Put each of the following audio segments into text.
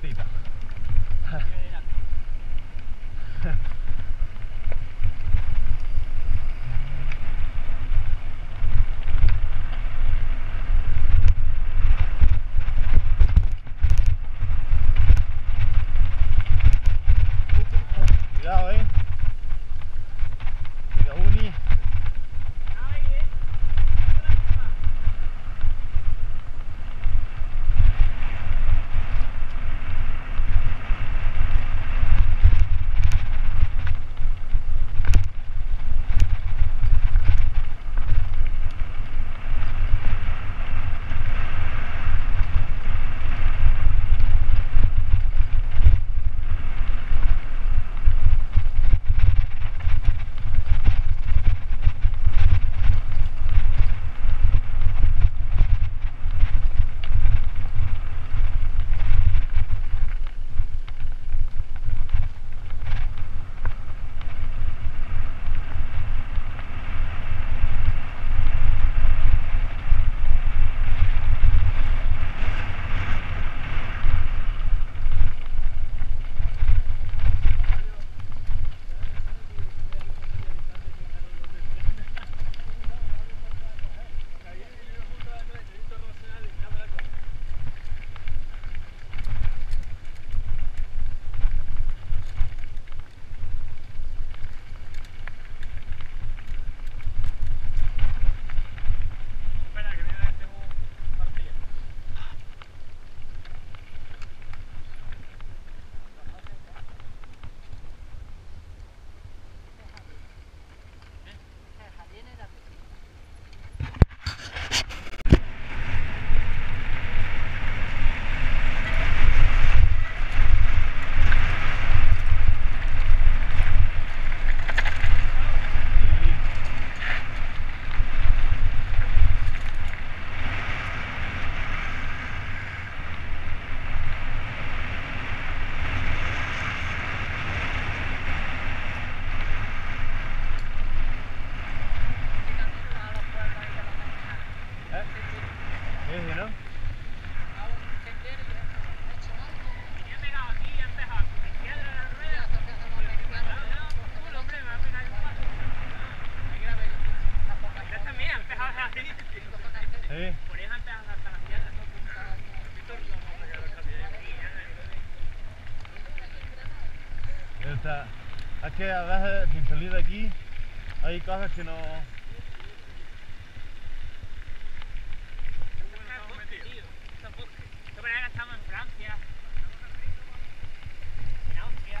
siitä. Sí. O sea, es que a veces sin salir de aquí hay cosas que no... Estamos en Francia, en Austria.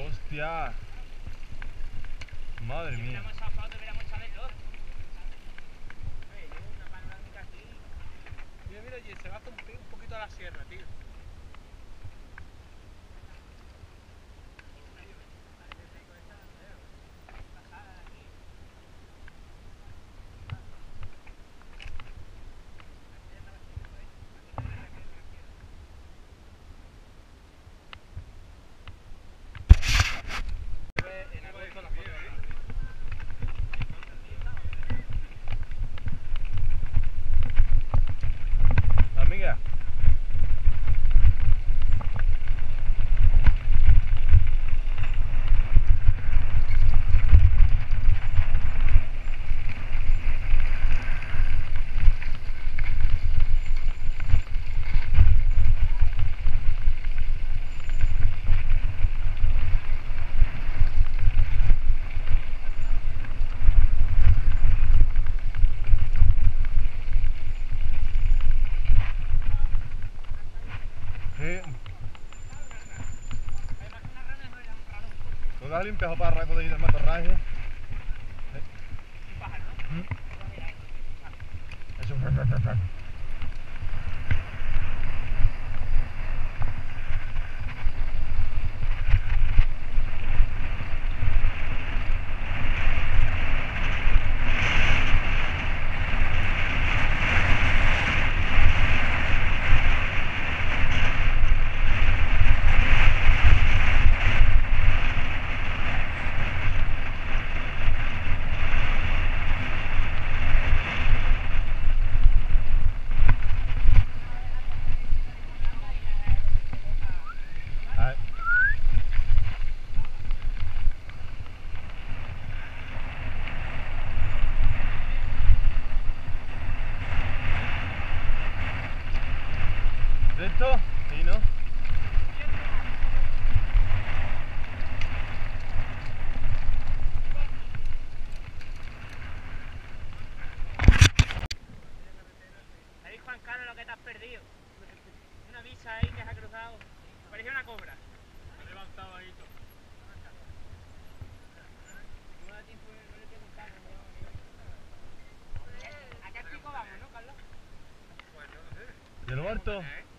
Hostia. Madre mía. Mira, mira, se va un, un poquito a la sierra, tío. En agosto la foto. Un pejo para rato de ahí del matorraje. Un pájaro, ¿no? ¿Mm? Mira ahí. Eso. Ay, ¿Listo? Sí, ¿no? Ahí Juan Carlos lo que te has perdido. Una visa ahí que se ha cruzado. Parecía una cobra. Se ha levantado ahí todo. ¿A qué pico vamos, no, Carlos? Pues no lo sé. ¿Y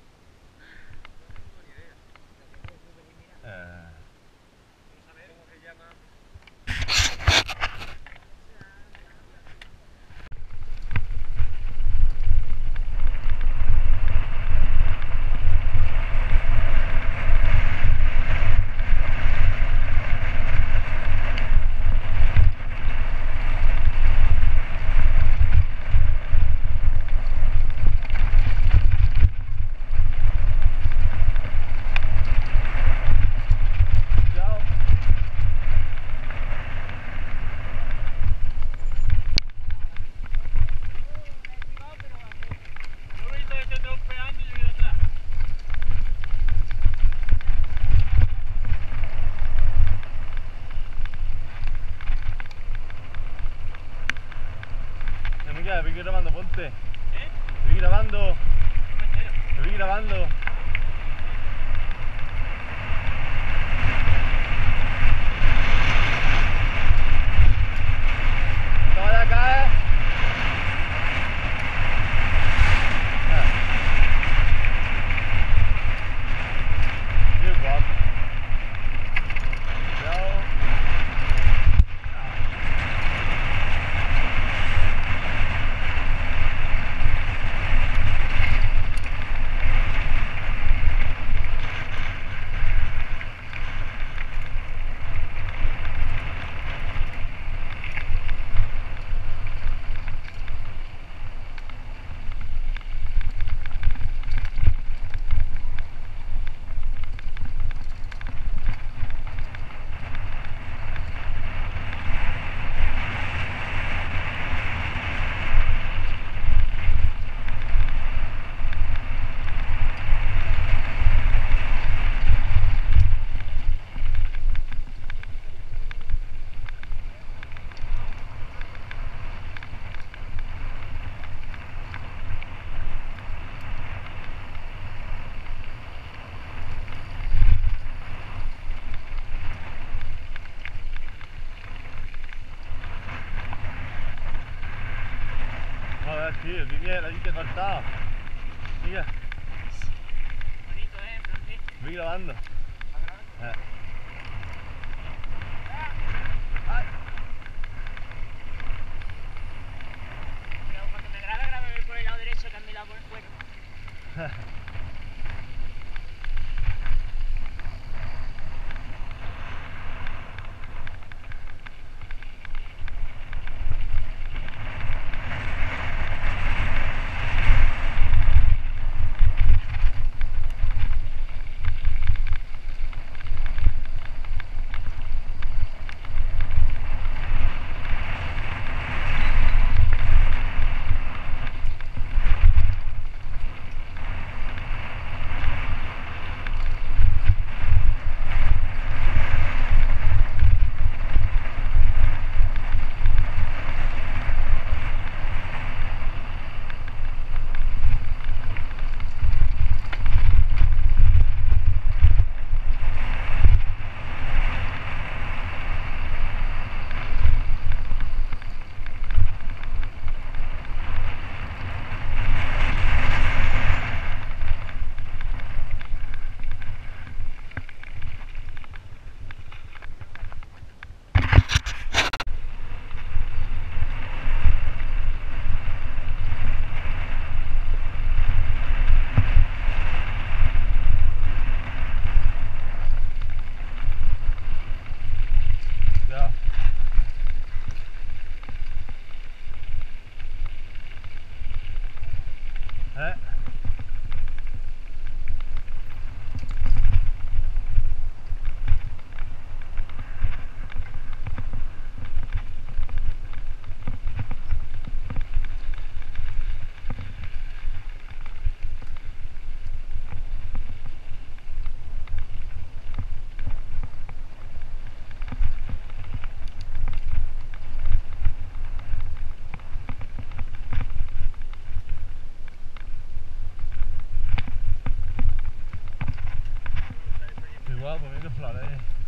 Vi grabando, ponte. ¿Eh? Grabando, te vi grabando. Toma de acá, eh. Joder, tío, tiene la diente cortada. Mira, Bonito, ¿eh, Francis? vi grabando. Cuando me grabe, grábame por el lado derecho que a mi lado por el cuero. klar.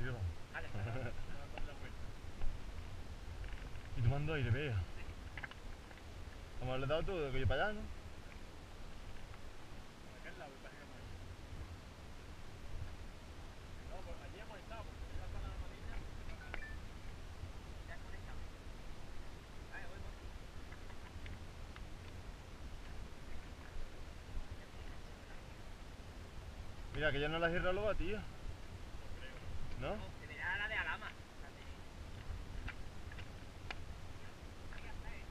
Grabando. Vale, Y tomando aire, vea. Vamos a darle dado todo que yo para allá, ¿no? Mira, que ya no la cierra loba, tío. ¿No?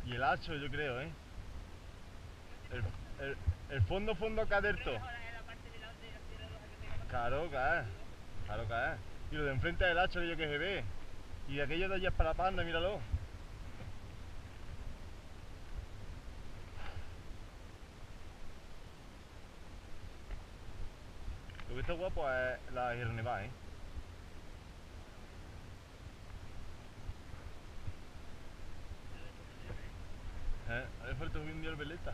Y el hacho, yo creo, ¿eh? El, el, fondo, fondo caderto. Claro, cae. Claro, cae. Y lo de enfrente del hacho, aquello que se ve. Y aquello de allá es para la panda, míralo. Lo que está guapo es la Girneva, ¿eh? ¿Eh? ¿Hace falta un día el veleta?